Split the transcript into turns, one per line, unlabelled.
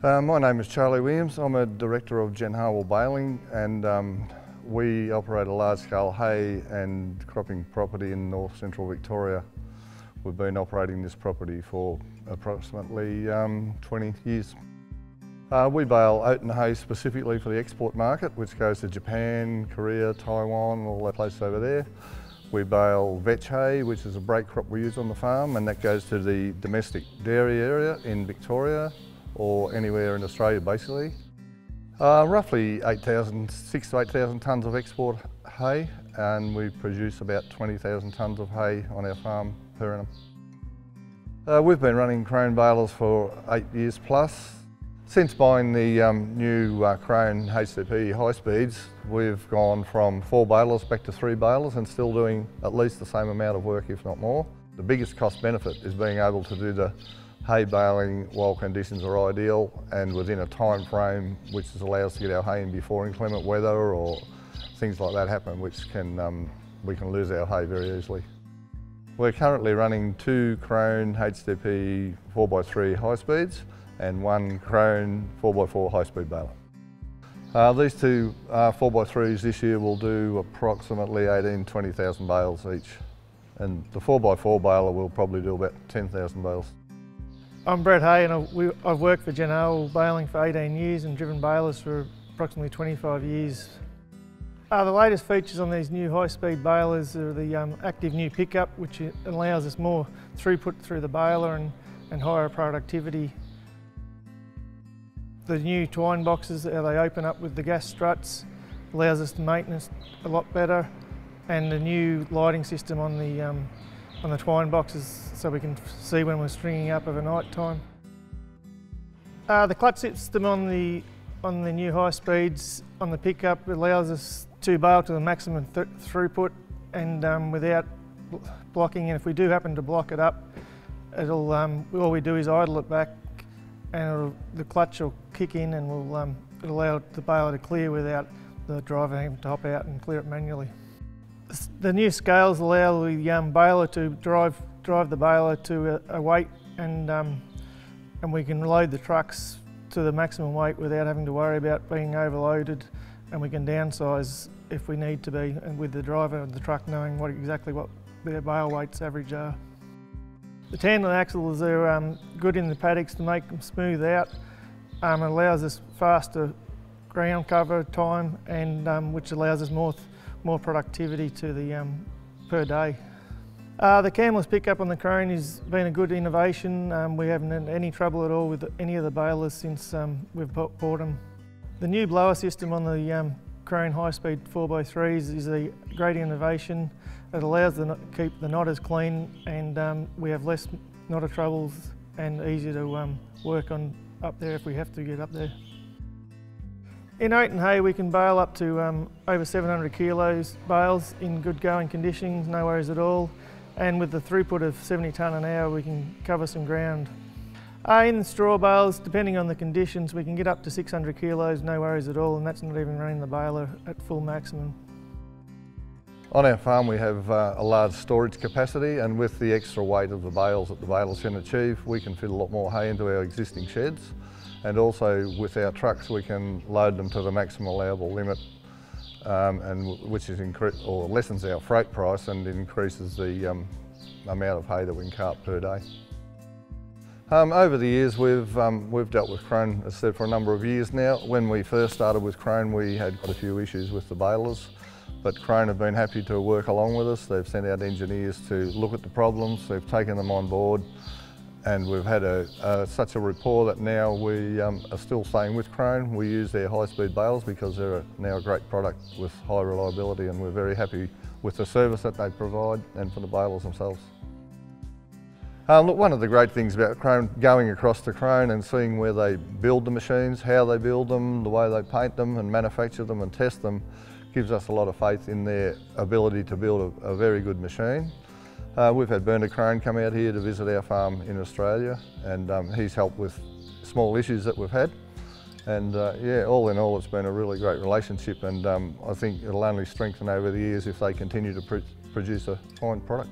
Uh, my name is Charly Williams. I'm a director of Jenharwill Baling and um, we operate a large-scale hay and cropping property in north central Victoria. We've been operating this property for approximately um, 20 years. Uh, we bale oat and hay specifically for the export market, which goes to Japan, Korea, Taiwan, all that place over there. We bale vetch hay, which is a break crop we use on the farm, and that goes to the domestic dairy area in Victoria, or anywhere in Australia basically. Uh, roughly 8,000, 6 to 8,000 tonnes of export hay and we produce about 20,000 tonnes of hay on our farm per annum. Uh, we've been running Krone balers for eight years plus. Since buying the um, new uh, Krone HDP high speeds, we've gone from four balers back to three balers and still doing at least the same amount of work, if not more. The biggest cost benefit is being able to do the hay baling while conditions are ideal and within a time frame which allows us to get our hay in before inclement weather or things like that happen which can um, we can lose our hay very easily. We're currently running two Krone HDP 4x3 high speeds and one Krone 4x4 high speed baler. Uh, these two uh, 4x3s this year will do approximately 18 20,000 bales each and the 4x4 baler will probably do about 10,000 bales.
I'm Brett Hay and I've worked for Harwell baling for 18 years and driven balers for approximately 25 years. Uh, the latest features on these new high-speed balers are the um, active new pickup which allows us more throughput through the baler and, and higher productivity. The new twine boxes, how they open up with the gas struts, allows us to maintenance a lot better and the new lighting system on the um, on the twine boxes so we can see when we're stringing up a night time. Uh, the clutch system on the on the new high speeds on the pickup allows us to bale to the maximum th throughput and um, without blocking and if we do happen to block it up it'll um, all we do is idle it back and the clutch will kick in and will um, allow the baler to clear without the driver having to hop out and clear it manually. The new scales allow the um, baler to drive drive the baler to a, a weight and um, and we can load the trucks to the maximum weight without having to worry about being overloaded and we can downsize if we need to be and with the driver of the truck knowing what exactly what their bale weights average are. The tandem axles are um, good in the paddocks to make them smooth out. Um, allows us faster ground cover time and um, which allows us more more productivity to the um, per day. Uh, the camless pickup on the Krone has been a good innovation. Um, we haven't had any trouble at all with any of the balers since um, we've bought them. The new blower system on the um, Krone high-speed 4x3s is a great innovation. It allows to keep the knotters clean and um, we have less knotter troubles and easier to um, work on up there if we have to get up there. In oat and hay we can bale up to um, over 700 kilos bales in good going conditions, no worries at all. And with the throughput of 70 tonne an hour we can cover some ground. Uh, in straw bales, depending on the conditions, we can get up to 600 kilos, no worries at all, and that's not even running the baler at full maximum.
On our farm we have uh, a large storage capacity and with the extra weight of the bales that the balers can achieve, we can fit a lot more hay into our existing sheds and also with our trucks we can load them to the maximum allowable limit um, and which is or lessens our freight price and increases the um, amount of hay that we can cart per day. Um, over the years we've, um, we've dealt with Krone, as I said, for a number of years now. When we first started with Krone we had quite a few issues with the balers but Krone have been happy to work along with us. They've sent out engineers to look at the problems, they've taken them on board and we've had a, uh, such a rapport that now we um, are still staying with Krone. We use their high-speed bales because they're now a great product with high reliability and we're very happy with the service that they provide and for the balers themselves. Um, look, one of the great things about Krone, going across to Krone and seeing where they build the machines, how they build them, the way they paint them and manufacture them and test them, gives us a lot of faith in their ability to build a, a very good machine. Uh, we've had Bernard Krone come out here to visit our farm in Australia and um, he's helped with small issues that we've had. And uh, yeah, all in all, it's been a really great relationship and um, I think it'll only strengthen over the years if they continue to pr produce a fine product.